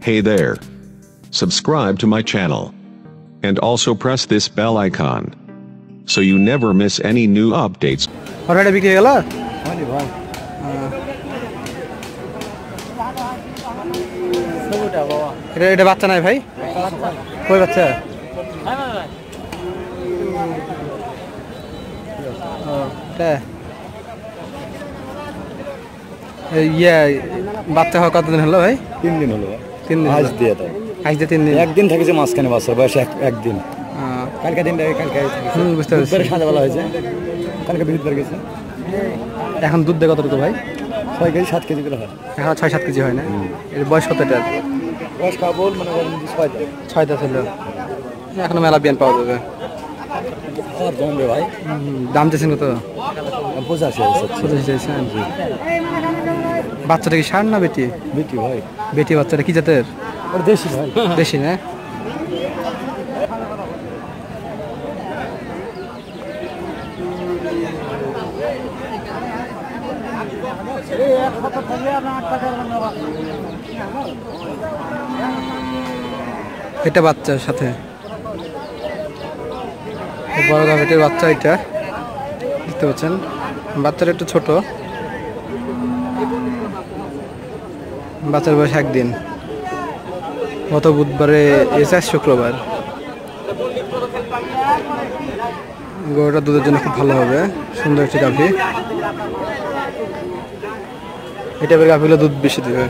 Hey there. Subscribe to my channel. And also press this bell icon. So you never miss any new updates. হঠাৎ বিক্রি হয়ে গেল হয়নি ভাই এটা এটা বাচ্চা নাই ভাই কই বাচ্চা ও, এটা এই ইয়ে বাচ্চা হওয়া কতদিন হলো ভাই তিন দিন হলো তিন দিন আজ দিয়ে তো আজ দিয়ে তিন দিন একদিন থেকেছে মাঝখানে বাচ্চার বয়স এক একদিন। কালকে দিনটা কালকে বুঝতে পারছি। সন্ধ্যাবেলা হয়েছে। কালকে বৃহস্পতিবার গেছে। এখন দুধ দেয় কতটুকু ভাই? ছয় কেজি সাত কেজি করে হয়। এখন ছয় সাত কেজি হয় না? এর বয়স কতটা বয়স কাপড় মনে ছয়টা ছয় ছয়টা ছিল। এখনও মেলা বিয়ান পাওয়া যাবে। জমবে ভাই। দাম চাইছেন কত? পঁচাশি পঁচাশি চাইছেন বাচ্চাটা কি সার না বেটি? বেটি ভাই। বেটি বাচ্চাটা কি জাতের? দেশি ভাই। দেশি না? এটা বাচ্চার সাথে। বড় গাভীটির বাচ্চা এটা। দেখতে পাচ্ছেন? বাচ্চাটা একটু ছোট। বাচ্চার বয়স একদিন। গত বুধবারে এসে আজ শুক্রবার। গরুটা দুধের জন্য খুব ভালো হবে। সুন্দর একটি গাভী। এটা গাভীগুলো দুধ বেশি দেবে।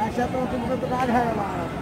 عشان تروح تبغى تقعدها يا معلم